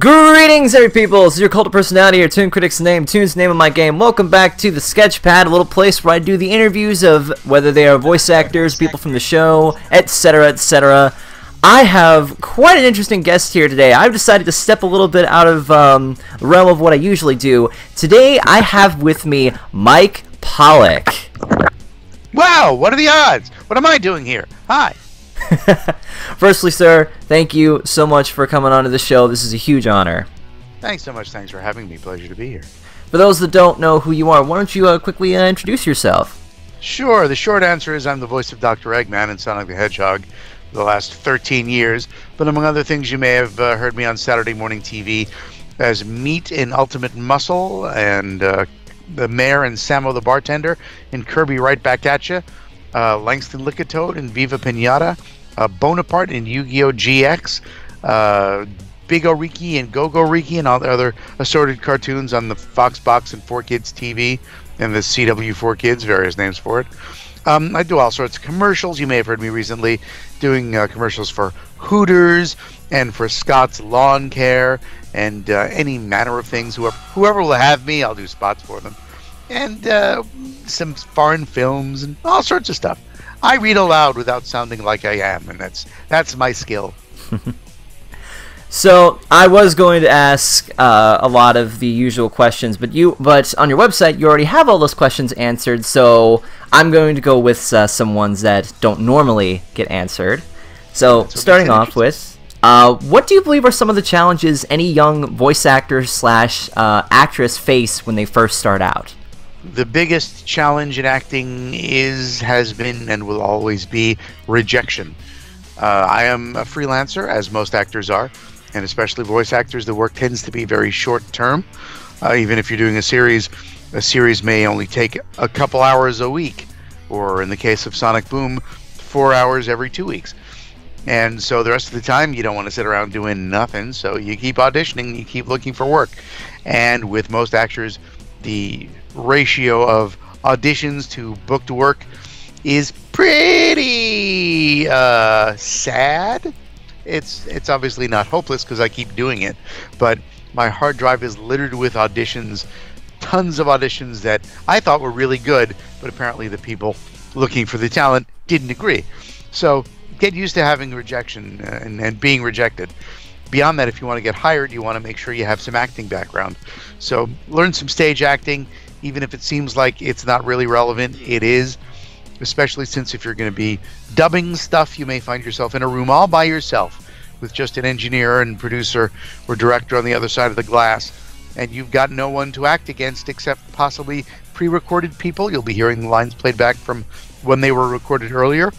Greetings, every people! Is your cult of personality, your ToonKritic's name, Toon's name of my game. Welcome back to the Sketchpad, a little place where I do the interviews of whether they are voice actors, people from the show, etc., etc. I have quite an interesting guest here today. I've decided to step a little bit out of um, realm of what I usually do. Today, I have with me Mike Pollock. Wow, what are the odds? What am I doing here? Hi. Firstly, sir, thank you so much for coming onto the show. This is a huge honor. Thanks so much. Thanks for having me. Pleasure to be here. For those that don't know who you are, why don't you uh, quickly uh, introduce yourself? Sure. The short answer is I'm the voice of Dr. Eggman in Sonic the Hedgehog for the last 13 years. But among other things, you may have uh, heard me on Saturday morning TV as Meat in Ultimate Muscle and uh, the Mayor and Samo the Bartender in Kirby Right Back At Ya, uh, Langston Lickatoad in Viva Pinata, uh, Bonaparte in Yu-Gi-Oh! GX, uh, Big Oriki and Go-Go Riki and all the other assorted cartoons on the Fox Box and 4Kids TV and the CW 4Kids, various names for it. Um, I do all sorts of commercials. You may have heard me recently doing uh, commercials for Hooters and for Scott's Lawn Care and uh, any manner of things. Whoever, whoever will have me, I'll do spots for them. And uh, some foreign films and all sorts of stuff. I read aloud without sounding like I am, and that's that's my skill. So I was going to ask uh, a lot of the usual questions, but you, but on your website you already have all those questions answered. So I'm going to go with uh, some ones that don't normally get answered. So starting off with, uh, what do you believe are some of the challenges any young voice actor slash uh, actress face when they first start out? The biggest challenge in acting is, has been, and will always be rejection. Uh, I am a freelancer, as most actors are and especially voice actors, the work tends to be very short term. Uh, even if you're doing a series, a series may only take a couple hours a week, or in the case of Sonic Boom, four hours every two weeks. And so the rest of the time, you don't want to sit around doing nothing. So you keep auditioning, you keep looking for work. And with most actors, the ratio of auditions to booked work is pretty uh, sad it's it's obviously not hopeless because I keep doing it, but my hard drive is littered with auditions, tons of auditions that I thought were really good, but apparently the people looking for the talent didn't agree. So get used to having rejection uh, and, and being rejected. Beyond that, if you want to get hired, you want to make sure you have some acting background. So learn some stage acting, even if it seems like it's not really relevant, it is especially since if you're going to be dubbing stuff, you may find yourself in a room all by yourself with just an engineer and producer or director on the other side of the glass, and you've got no one to act against except possibly pre recorded people. You'll be hearing the lines played back from when they were recorded earlier,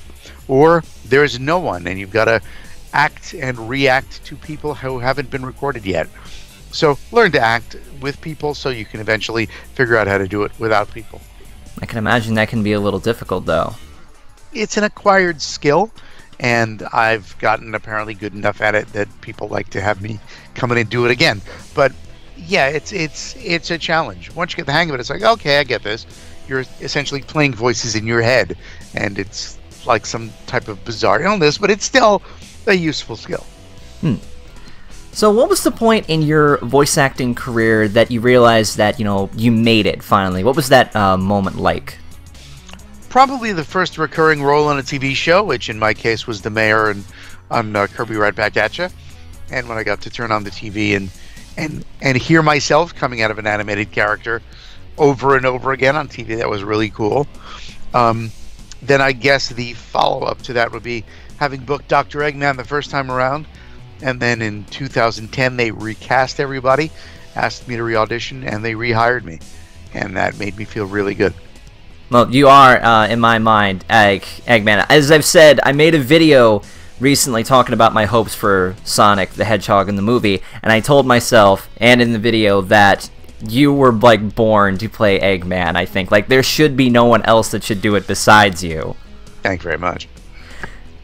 or there's no one, and you've got to act and react to people who haven't been recorded yet. So learn to act with people so you can eventually figure out how to do it without people. I can imagine that can be a little difficult, though. It's an acquired skill, and I've gotten apparently good enough at it that people like to have me come in and do it again. But yeah, it's it's it's a challenge. Once you get the hang of it, it's like okay, I get this. You're essentially playing voices in your head, and it's like some type of bizarre illness, but it's still a useful skill. Hmm. So, what was the point in your voice acting career that you realized that you know you made it finally? What was that uh, moment like? Probably the first recurring role on a TV show, which in my case was the mayor and on uh, Kirby Right Back At Ya. And when I got to turn on the TV and and and hear myself coming out of an animated character over and over again on TV, that was really cool. Um, then I guess the follow up to that would be having booked Dr. Eggman the first time around and then in 2010 they recast everybody, asked me to re-audition, and they rehired me, and that made me feel really good. Well, you are, uh, in my mind, Egg Eggman. As I've said, I made a video recently talking about my hopes for Sonic the Hedgehog in the movie, and I told myself, and in the video, that you were like born to play Eggman. I think like there should be no one else that should do it besides you. Thank you very much.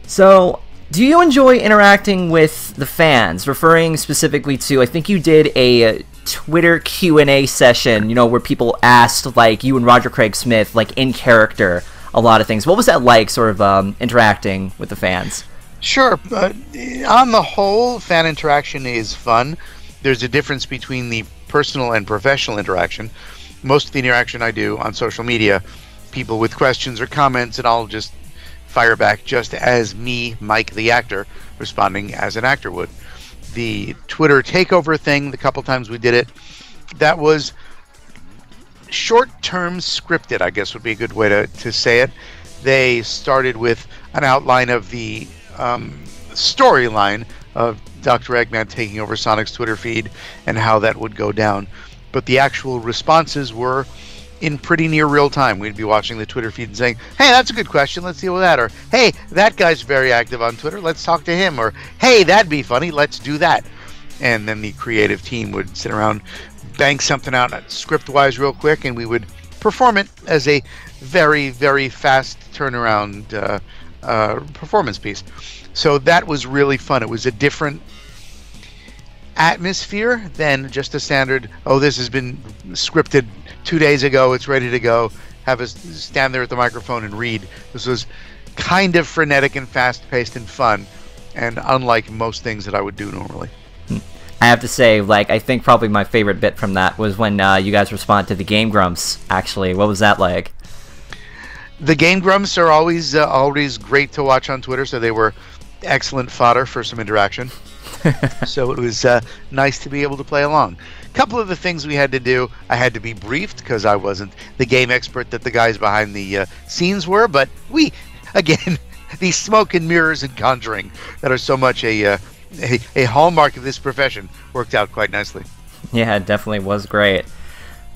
So do you enjoy interacting with the fans? Referring specifically to, I think you did a Twitter Q and A session. You know, where people asked like you and Roger Craig Smith, like in character, a lot of things. What was that like, sort of um, interacting with the fans? Sure. Uh, on the whole, fan interaction is fun. there's a difference between the personal and professional interaction. Most of the interaction I do on social media, people with questions or comments, and I'll just fire back just as me, Mike the actor, responding as an actor would. The Twitter takeover thing, the couple times we did it, that was short term scripted, I guess would be a good way to, to say it. They started with an outline of the um, storyline of Dr. Eggman taking over Sonic's Twitter feed and how that would go down. But the actual responses were in pretty near real time. We'd be watching the Twitter feed and saying, hey, that's a good question. Let's deal with that. Or, hey, that guy's very active on Twitter. Let's talk to him. Or, hey, that'd be funny. Let's do that. And then the creative team would sit around, bang something out script wise real quick, and we would perform it as a very, very fast turnaround uh, uh, performance piece. So that was really fun. It was a different atmosphere than just a standard, oh, this has been scripted two days ago, it's ready to go. Have us stand there at the microphone and read. This was kind of frenetic and fast paced and fun, and unlike most things that I would do normally. I have to say, like, I think probably my favorite bit from that was when uh, you guys respond to the Game Grumps. Actually, what was that like? The Game Grumps are always uh, always great to watch on Twitter, so they were excellent fodder for some interaction. so it was uh, nice to be able to play along. A couple of the things we had to do, I had to be briefed because I wasn't the game expert that the guys behind the uh, scenes were, but we, again, these smoke and mirrors and conjuring that are so much a, uh, a, a hallmark of this profession worked out quite nicely. Yeah, it definitely was great.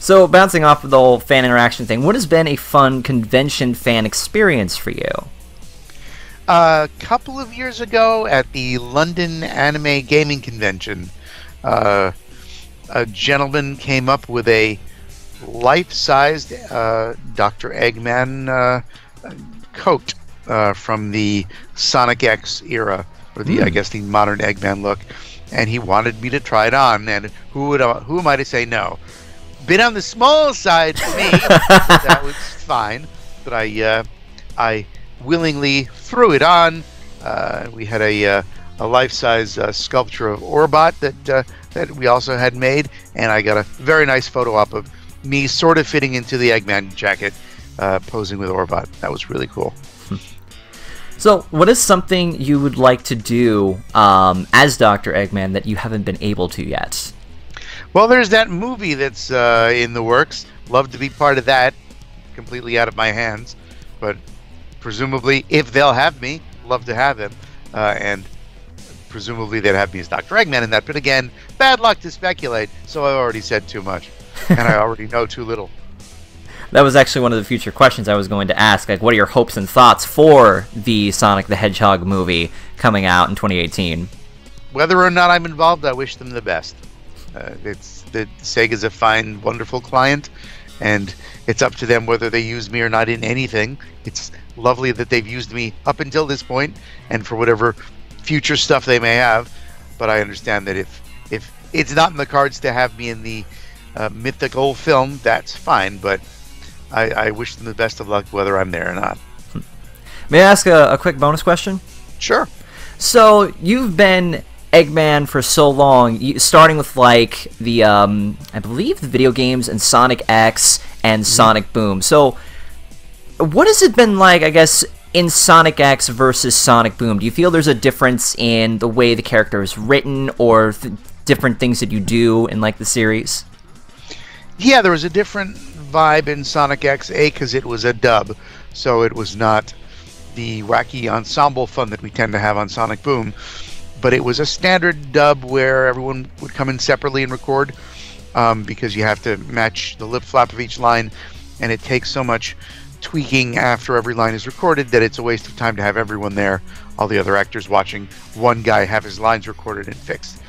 So, bouncing off of the whole fan interaction thing, what has been a fun convention fan experience for you? A couple of years ago at the London Anime Gaming Convention, uh, a gentleman came up with a life-sized uh, Dr. Eggman uh, coat uh, from the Sonic X era, or the mm. I hmm. guess the modern Eggman look, and he wanted me to try it on. And who would uh, who am I to say no? Been on the small side for me. that was fine, but I uh, I willingly threw it on. Uh, we had a, uh, a life-size uh, sculpture of Orbot that uh, that we also had made, and I got a very nice photo op of me sort of fitting into the Eggman jacket, uh, posing with Orbot. That was really cool. So, what is something you would like to do um, as Dr. Eggman that you haven't been able to yet? Well, there's that movie that's uh, in the works. Love to be part of that. Completely out of my hands, but presumably, if they'll have me, love to have them. Uh, and presumably they'd have me as Dr. Eggman in that. But again, bad luck to speculate, so I already said too much. and I already know too little. That was actually one of the future questions I was going to ask. Like, what are your hopes and thoughts for the Sonic the Hedgehog movie coming out in 2018? Whether or not I'm involved, I wish them the best. Uh, it's the Sega's a fine, wonderful client, and it's up to them whether they use me or not in anything. It's lovely that they've used me up until this point and for whatever future stuff they may have. But I understand that if if it's not in the cards to have me in the uh, mythical film, that's fine. But I, I, wish them the best of luck whether I'm there or not. May I ask a, a quick bonus question? Sure. So you've been Eggman for so long, starting with like the um, I believe the video games and Sonic X and mm-hmm. Sonic Boom. So what has it been like, I guess, in Sonic X versus Sonic Boom? Do you feel there's a difference in the way the character is written or th- different things that you do in like the series? Yeah, there was a different vibe in Sonic X, A, because it was a dub, so it was not the wacky ensemble fun that we tend to have on Sonic Boom. But it was a standard dub where everyone would come in separately and record um, because you have to match the lip flap of each line, and it takes so much tweaking after every line is recorded that it's a waste of time to have everyone there, all the other actors watching one guy have his lines recorded and fixed.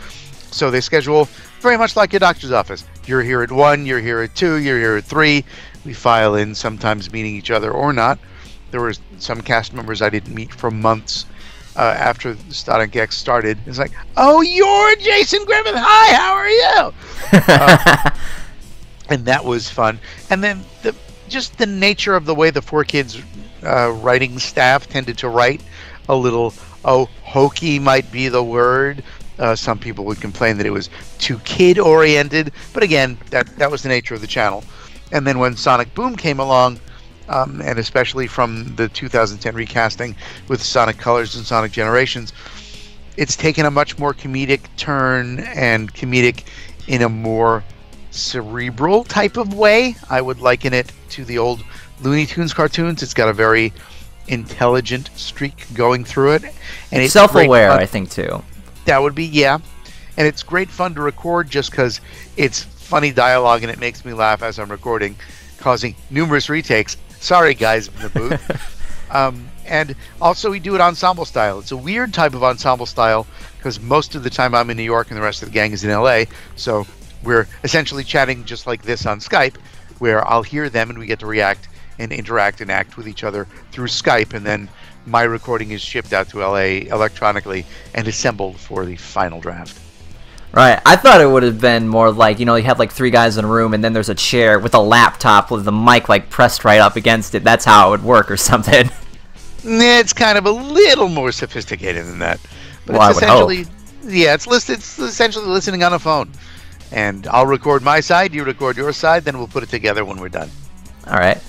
So they schedule very much like your doctor's office. You're here at one, you're here at two, you're here at three. We file in, sometimes meeting each other or not. There were some cast members I didn't meet for months uh, after Sonic X started. It's like, oh, you're Jason Griffith. Hi, how are you? uh, and that was fun. And then the just the nature of the way the 4Kids uh, writing staff tended to write a little oh hokey might be the word Uh, some people would complain that it was too kid oriented, but again, that that was the nature of the channel. And then when Sonic Boom came along, um, and especially from the 2010 recasting with Sonic Colors and Sonic Generations, it's taken a much more comedic turn and comedic in a more cerebral type of way. I would liken it to the old Looney Tunes cartoons. It's got a very intelligent streak going through it, and it's self-aware. I think too. That would be yeah, and it's great fun to record just because it's funny dialogue and it makes me laugh as I'm recording, causing numerous retakes. Sorry, guys in the booth. um, and also, we do it ensemble style. It's a weird type of ensemble style because most of the time I'm in New York and the rest of the gang is in LA. So we're essentially chatting just like this on Skype, where I'll hear them and we get to react and interact and act with each other through Skype, and then my recording is shipped out to LA electronically and assembled for the final draft. Right. I thought it would have been more like, you know, you have like three guys in a room and then there's a chair with a laptop with the mic like pressed right up against it. That's how it would work or something. It's kind of a little more sophisticated than that. But well, it's essentially yeah, it's listed it's essentially listening on a phone. And I'll record my side, you record your side, then we'll put it together when we're done. All right.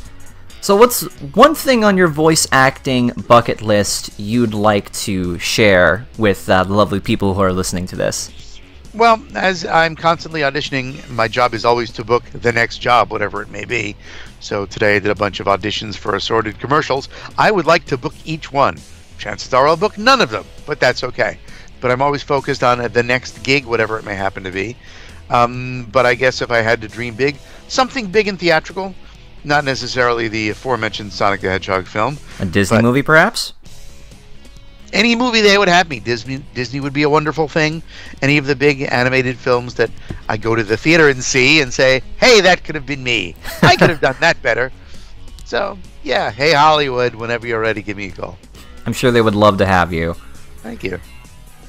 So what's one thing on your voice acting bucket list you'd like to share with uh, the lovely people who are listening to this? Well, as I'm constantly auditioning, my job is always to book the next job, whatever it may be. So today I did a bunch of auditions for assorted commercials. I would like to book each one. Chances are I'll book none of them, but that's okay. But I'm always focused on the next gig, whatever it may happen to be. Um, but I guess if I had to dream big, something big and theatrical, not necessarily the aforementioned Sonic the Hedgehog film. A Disney movie, perhaps? any movie they would have me. Disney Disney would be a wonderful thing. Any of the big animated films that I go to the theater and see and say, "Hey, that could have been me. I could have done that better." So yeah, hey Hollywood, whenever you're ready, give me a call. I'm sure they would love to have you. Thank you.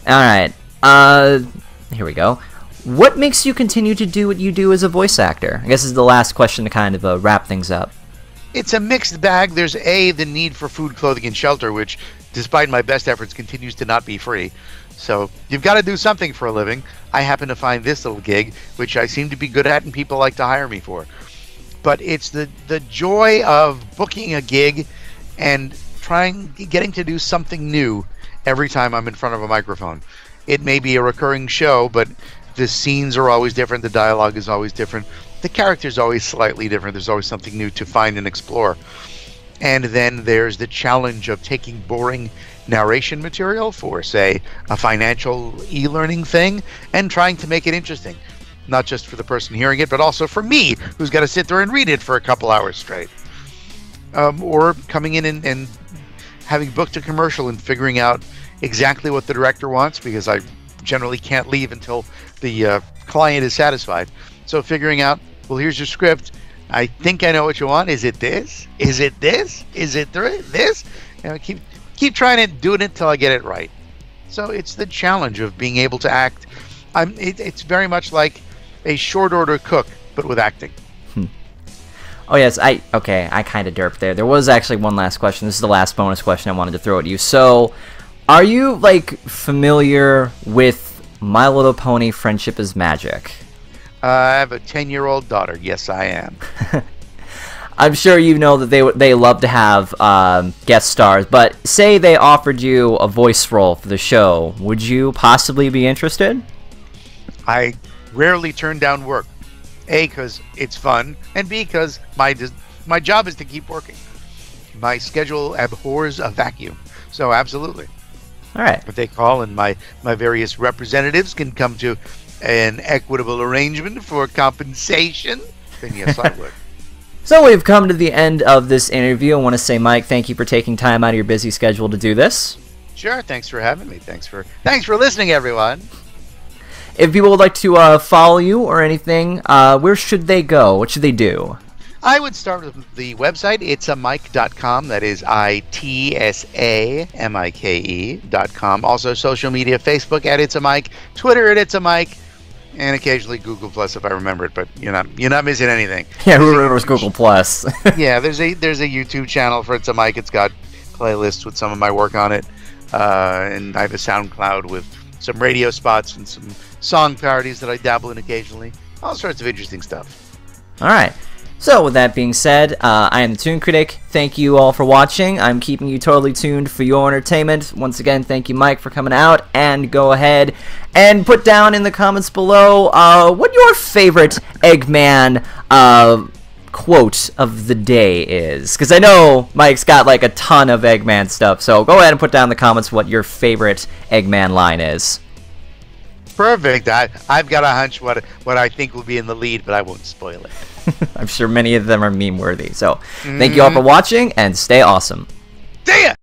All right. Uh, here we go. What makes you continue to do what you do as a voice actor? I guess is the last question to kind of uh, wrap things up. It's a mixed bag. There's a the need for food, clothing, and shelter, which despite my best efforts, continues to not be free. So you've got to do something for a living. I happen to find this little gig, which I seem to be good at, and people like to hire me for. But it's the the joy of booking a gig and trying getting to do something new every time I'm in front of a microphone. It may be a recurring show, but the scenes are always different, the dialogue is always different, the character's always slightly different. There's always something new to find and explore. And then there's the challenge of taking boring narration material for, say, a financial e learning thing and trying to make it interesting. Not just for the person hearing it, but also for me, who's got to sit there and read it for a couple hours straight. Um, or coming in and, and having booked a commercial and figuring out exactly what the director wants, because I generally can't leave until the uh, client is satisfied. So figuring out, well, here's your script I think I know what you want. Is it this? Is it this? Is it this? You know, keep keep trying and doing it until I get it right. So it's the challenge of being able to act. I'm. It, it's very much like a short order cook, but with acting. Hmm. Oh yes, I okay. I kind of derped there. There was actually one last question. This is the last bonus question I wanted to throw at you. So, are you like familiar with My Little Pony: Friendship is Magic? I have a 10 year old daughter. Yes, I am. I'm sure you know that they they love to have um, guest stars, but say they offered you a voice role for the show, would you possibly be interested? I rarely turn down work. A, because it's fun, and B, because my my job is to keep working. My schedule abhors a vacuum, so absolutely. All right. But they call, and my my various representatives can come to an equitable arrangement for compensation, then yes, I would. So we've come to the end of this interview. I want to say, Mike, thank you for taking time out of your busy schedule to do this. Sure. Thanks for having me. Thanks for thanks for listening, everyone. If people would like to uh, follow you or anything, uh, where should they go? What should they do? I would start with the website. It's a mike.com. That is I T S A M I K E.com. Also, social media Facebook at It's a Mike, Twitter at It's a Mike, and occasionally Google Plus if I remember it. But you're not you're not missing anything. Yeah, who remembers Google Plus? yeah, there's a there's a YouTube channel for It's a Mike. It's got playlists with some of my work on it, uh, and I have a SoundCloud with some radio spots and some song parodies that I dabble in occasionally. All sorts of interesting stuff. All right. So, with that being said, uh, I am the ToonKritic. Thank you all for watching. I'm keeping you totally tuned for your entertainment. Once again, thank you, Mike, for coming out. And go ahead and put down in the comments below uh, what your favorite Eggman uh, quote of the day is. Because I know Mike's got like a ton of Eggman stuff. So, go ahead and put down in the comments what your favorite Eggman line is. Perfect. I, I've got a hunch what what I think will be in the lead, but I won't spoil it. I'm sure many of them are meme worthy. So, thank you all for mm-hmm. watching and stay awesome. See ya!